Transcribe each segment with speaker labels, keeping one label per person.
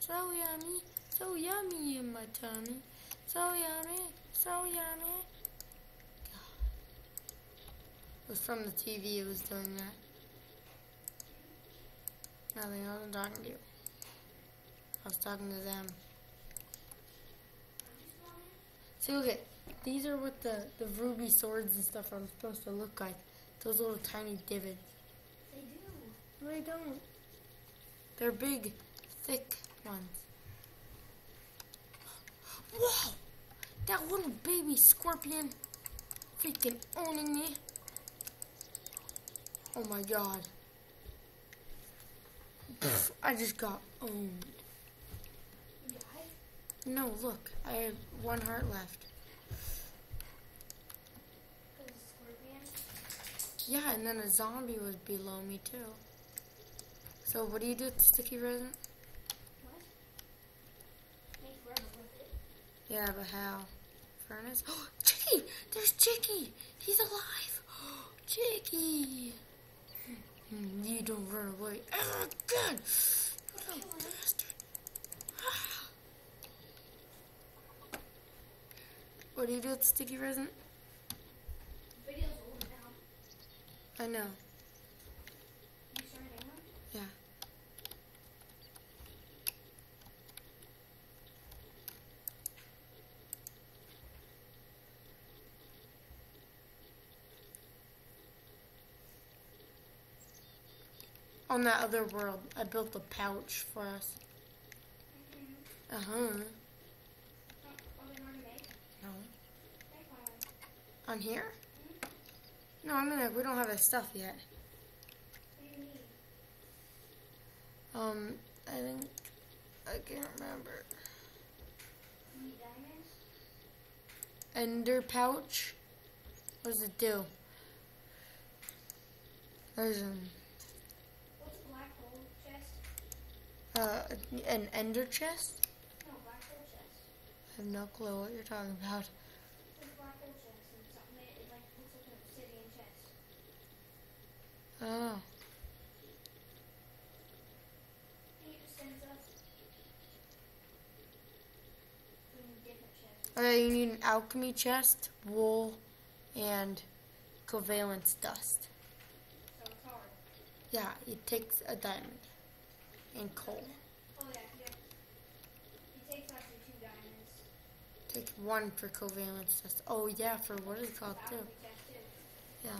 Speaker 1: So yummy. So yummy in my tummy. So yummy. So yummy. God. It was from the TV it was doing that. Nothing, I wasn't talking to you. I was talking to them. See, look at these are what the, the ruby swords and stuff are supposed to look like. Those little tiny divots.
Speaker 2: They do.
Speaker 1: No, they don't. They're big, thick ones. Whoa! That little baby scorpion freaking owning me. Oh my god. Pff, I just got owned. No, look. I have one heart left. Yeah, and then a zombie was below me too. So what do you do with sticky resin?
Speaker 2: What? Make forever with it.
Speaker 1: Yeah, but how? Furnace? Oh, Chicky! There's Chicky! He's alive! Chicky! Hmm, You don't run away ever again! You little bastard! What do you do with sticky resin?
Speaker 2: Video's old now.
Speaker 1: I know.
Speaker 2: You started in one?
Speaker 1: Yeah. On that other world, I built a pouch for us. Uh huh. No. On here? No, I mean like we don't have the stuff yet. Um, I think I can't remember. Ender pouch. What does it do? There's um,
Speaker 2: What's a black hole chest?
Speaker 1: Uh, an ender chest.
Speaker 2: No, black hole chest.
Speaker 1: I have no clue what you're talking about. Oh,
Speaker 2: chests.
Speaker 1: uh, you need an alchemy chest, wool, and covalence dust.
Speaker 2: So.
Speaker 1: Yeah, it takes a diamond and coal.
Speaker 2: Oh yeah, yeah. Takes
Speaker 1: one for covalence dust. Oh yeah, for what is it called too? Yeah.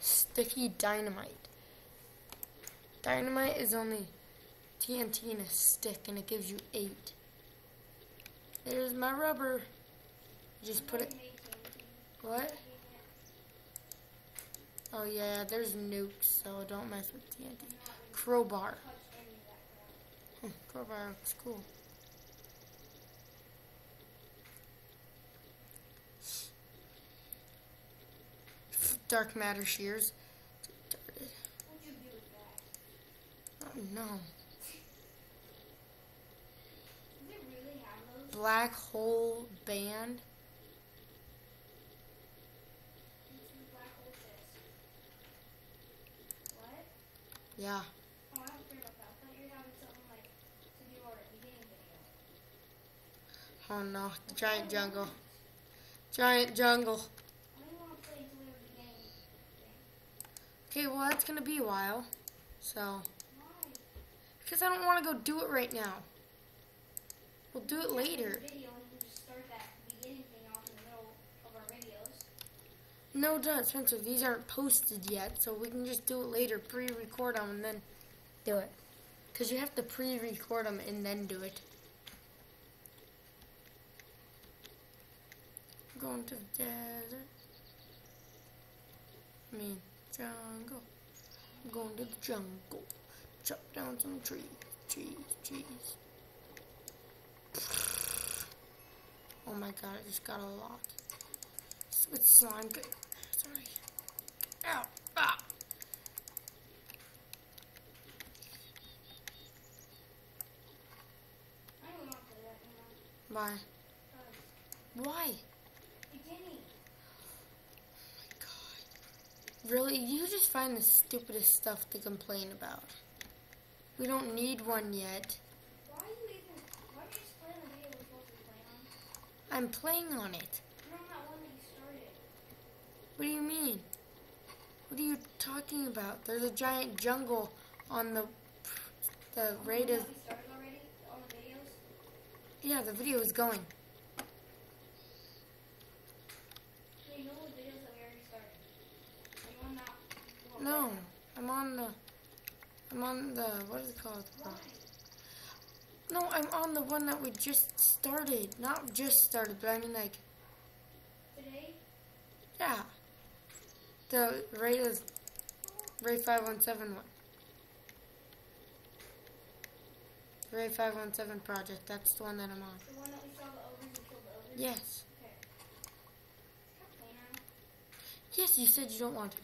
Speaker 1: Sticky dynamite. Dynamite is only TNT in a stick and it gives you eight. There's my rubber. You just put it. What? Oh yeah, there's nukes, so don't mess with TNT. Crowbar. Hmm, crowbar looks cool. Dark matter shears. Oh no. Black hole band.
Speaker 2: Into the black hole chest. What?
Speaker 1: Yeah.
Speaker 2: Oh, I don't care about that. I thought you were having something like to do our beginning video.
Speaker 1: Oh no. The giant jungle. Giant jungle. Okay, well that's gonna be a while. So, because I don't want to go do it right now. We'll do it later.
Speaker 2: the Video, and we can just start that beginning thing off in the middle of our videos.
Speaker 1: No, duh, Spencer. These aren't posted yet, so we can just do it later. Pre-record them and then do it. Because you have to pre-record them and then do it. Going to the desert. I mean, jungle. I'm going to the jungle. Chop down some trees, trees, trees. Oh my god, I just got a lot. Switch slime. Good. Sorry. Ow. Ah.
Speaker 2: I don't want to play that anymore.
Speaker 1: Bye. Why? Oh my god. Really, you just find the stupidest stuff to complain about. We don't need one yet.
Speaker 2: Why are you even? Why are you just playing the video supposed to playing on?
Speaker 1: I'm playing on it.
Speaker 2: You're on that one that you started.
Speaker 1: What do you mean? What are you talking about? There's a giant jungle on the the
Speaker 2: On
Speaker 1: rate
Speaker 2: the
Speaker 1: of
Speaker 2: one that we started already? All the
Speaker 1: yeah. The video is going.
Speaker 2: Do you know the videos that we already started? Are you that?
Speaker 1: No, I'm on the. I'm on the what is it called?
Speaker 2: Why?
Speaker 1: No, I'm on the one that we just started. Not just started, but I mean like
Speaker 2: Today?
Speaker 1: yeah. The rate is rate five one seven one. Rate five one seven project. That's the one that I'm on.
Speaker 2: The one that we saw the the?
Speaker 1: Yes.
Speaker 2: Okay. Can I play now?
Speaker 1: Yes, you said you don't want to.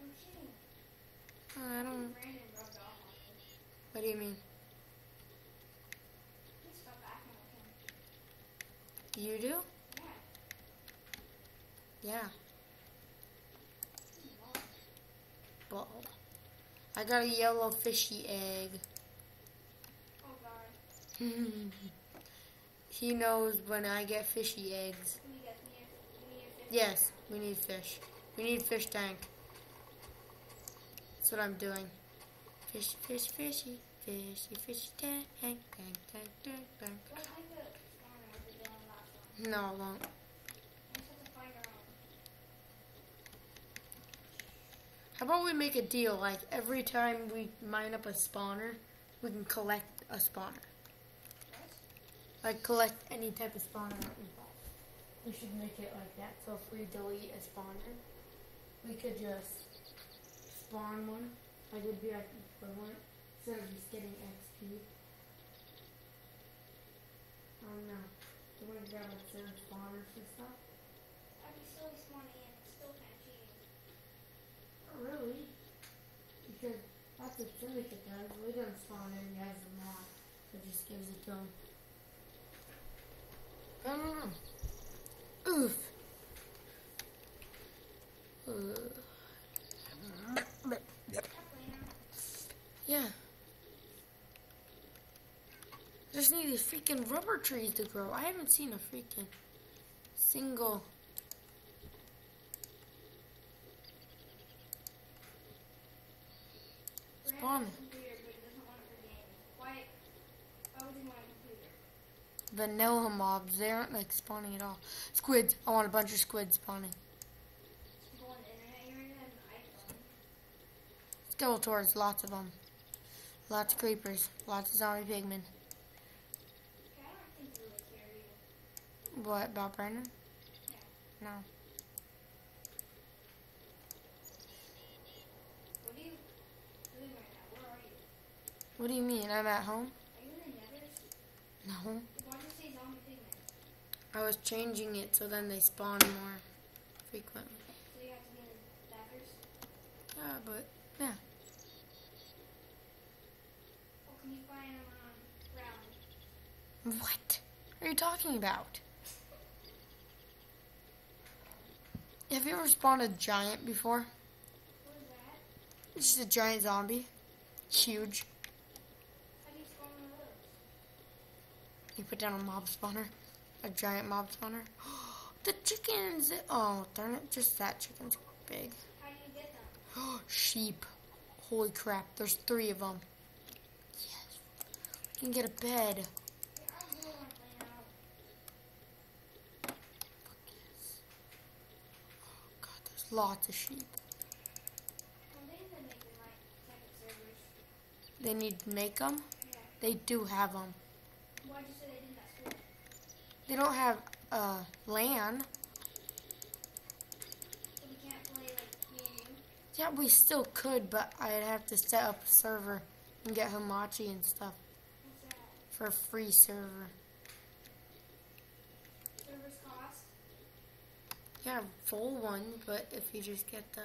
Speaker 2: I'm cheating.
Speaker 1: Uh, I don't.
Speaker 2: Brandon rubbed off on me.
Speaker 1: What do you mean?
Speaker 2: Please stop acting like him.
Speaker 1: You do?
Speaker 2: Yeah.
Speaker 1: Yeah.
Speaker 2: He's wrong.
Speaker 1: Well, I got a yellow fishy egg.
Speaker 2: Oh god.
Speaker 1: he knows when I get fishy eggs.
Speaker 2: We get me a, give me fish?
Speaker 1: Yes, we need fish. We need fish tank. That's what I'm doing. Fish, fish, fishy, fishy, fishy tank, tank, tank, tank, tank, tank.
Speaker 2: Don't make a spawner as we did on the last one.
Speaker 1: No, I won't.
Speaker 2: We just have to find our own.
Speaker 1: How about we make a deal? Like every time we mine up a spawner, we can collect a spawner. Like collect any type of spawner that we buy. We should make it like that. So if we delete a spawner, we could just spawn one. Like it'd be like equivalent instead of just getting XP. I don't know. Do we grab like certain spawners and stuff?
Speaker 2: I'd be silly spawning in. It's still kind of cheating.
Speaker 1: Not really. Because that's what Syndicate does. We don't spawn in guys a lot. It just gives it to them. I. Oof. Ugh.
Speaker 2: Can I play now?
Speaker 1: Yeah. Just need these freaking rubber trees to grow. I haven't seen a freaking single.
Speaker 2: Brandon
Speaker 1: Spawn.
Speaker 2: has a computer, but he doesn't want it for games. Why? Why would you want a computer?
Speaker 1: vanilla mobs. They aren't like spawning at all. Squids. I want a bunch of squids spawning.
Speaker 2: Go on the internet. You already have an iPhone.
Speaker 1: Skeletors, lots of them. Lots of creepers. Lots of zombie pigmen.
Speaker 2: What, I don't think you really care, do you?
Speaker 1: What about Brandon?
Speaker 2: Yeah.
Speaker 1: No.
Speaker 2: What are you doing right now? Where are you?
Speaker 1: What do you mean? I'm at home? No. I was changing it so then they spawn more frequently. Yeah, but yeah. What are you talking about? Have you ever spawned a giant before? Just a giant zombie. Huge.
Speaker 2: How do you spawn one of those?
Speaker 1: You put down a mob spawner. A giant mob spawner. the chickens! Oh, darn it. Just that chicken's big.
Speaker 2: How do you get them?
Speaker 1: Sheep. Holy crap. There's three of them. Yes. We can get a bed.
Speaker 2: Yeah, I really want to play now.
Speaker 1: Oh god, there's lots of sheep.
Speaker 2: They need to make the night second servers.
Speaker 1: They need to make them.
Speaker 2: Yeah.
Speaker 1: They do have them.
Speaker 2: Why'd you say they school?
Speaker 1: They don't have uh, LAN.
Speaker 2: So we can't play like you?
Speaker 1: Yeah, we still could, but I'd have to set up a server and get Hamachi and stuff for a free server.
Speaker 2: Servers cost?
Speaker 1: Yeah, full one, but if you just get the